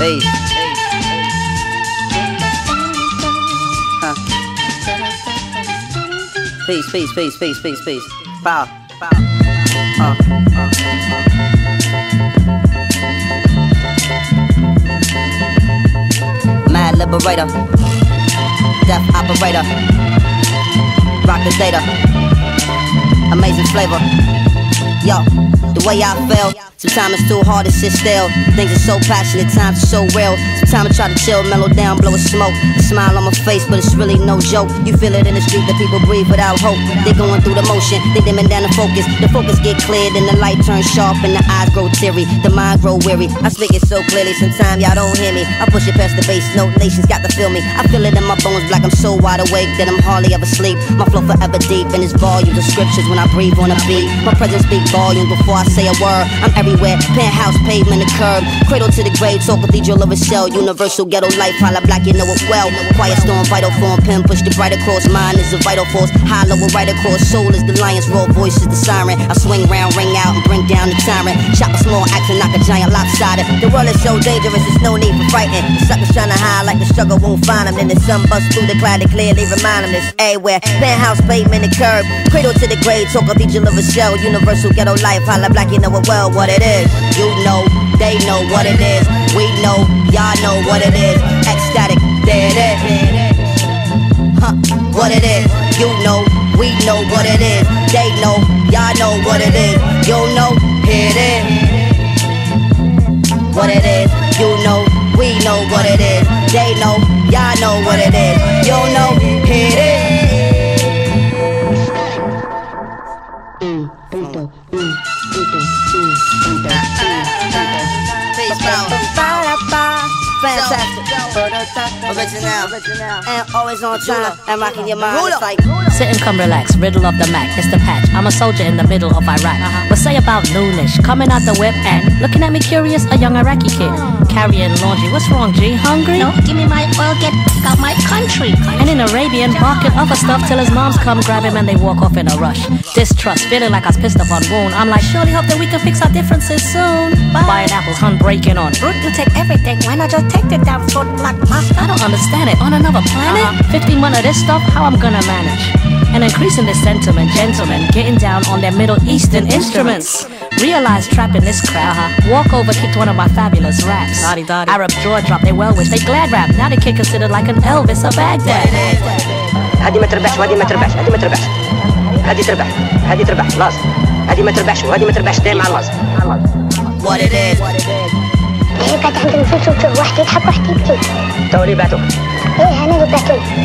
Peace. Huh. Peace, peace, peace, peace, peace, peace. Bow, bow. Uh, uh. Mad liberator, death operator, rock the data, amazing flavor. Yo, the way I feel. Sometimes it's too hard to sit still. Things are so passionate, times are so real. Sometimes I try to chill, mellow down, blow a smoke. A smile on my face, but it's really no joke. You feel it in the street that people breathe without hope. They're going through the motion, they dimming down the focus. The focus get cleared and the light turns sharp and the eyes grow teary. The mind grow weary. I speak it so clearly, sometimes y'all don't hear me. I push it past the bass note, nations got to feel me. I feel it in my bones, like I'm so wide awake that I'm hardly ever sleep. My flow forever deep in its volumes of scriptures when I breathe on a beat. My presence speak volumes before I say a word. I'm everywhere, penthouse, pavement, the curb. Cradle to the grave, talk cathedral of a cell. Universal ghetto life, holla black, you know it well. Quiet storm, vital form, pen push the bright across. Mind is a vital force, hollow right across. Soul is the lion's roar, voice is the siren. I swing round, ring out, and bring down the tyrant. Chop a small and knock a giant lopsided. The world is so dangerous, there's no need for frightened. The suckers trying to hide like the struggle won't find them. Then the sun busts through the cloud to clearly remind them this everywhere. Penthouse, pavement, the curb. Cradle to the grave, talk cathedral of a cell. Universal ghetto life, holla black, you know it well what it is. You know, they know what it is. We know, y'all know what it is. Ecstatic, there it is. Huh, what it is. You know, we know what it is. They know, y'all know what it is. You know, here it is. What it is. You know, we know what it is. They know, y'all know what it is. You know, here it is. Mm, Peace, power. Fantastic. Original. And always on time. And rocking your mind. It's like. Sit and come relax, riddle of the Mac, it's the patch. I'm a soldier in the middle of Iraq. Uh-huh. What say about noonish, coming out the whip and looking at me curious, a young Iraqi kid. Carrying laundry, what's wrong, G? Hungry? No, give me my oil, get out my country. And in Arabian, barking other stuff till his moms come grab him and they walk off in a rush. Distrust, feeling like I was pissed up on wound. I'm like, surely hope that we can fix our differences soon. Buying apples, hun breaking on. Root, you take everything. Why not just take the damn foot like master? I don't understand it. On another planet? Uh-huh. 15 months of this stuff, how I'm gonna manage? And increasing this sentiment, gentlemen, getting down on their Middle Eastern instruments. Realize trapping this crowd, huh? Walk over, kicked one of my fabulous raps. Arab jaw drop, they well wish, they glad rap. Now the kid considered like an Elvis of Baghdad. هذه ما تربحش وهذه ما تربحش هذه ما تربحش هذه تربح هذه تربح لازم هذه ما تربحش وهذه ما تربحش دايما على لازم What it is. هي كانت عندهم فلوس واحد يضحك واحد يبكي تو اللي بعتوك ايه انا اللي بعتهم ها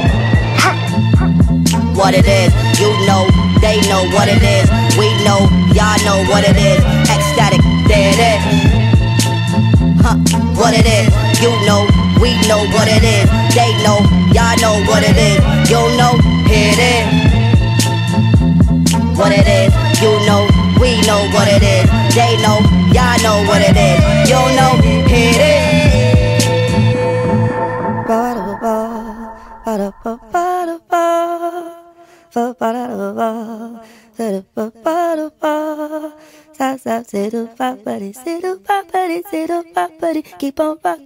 what it is. You know, they know what it is. We know, y'all know what it is. Ecstatic, there it is. Huh, what it is. You know, we know what it is. They know, y'all know what it is. You know, here it is. What it is. You know, we know what it is. They know, y'all know what it is. You know, Keep on rocking.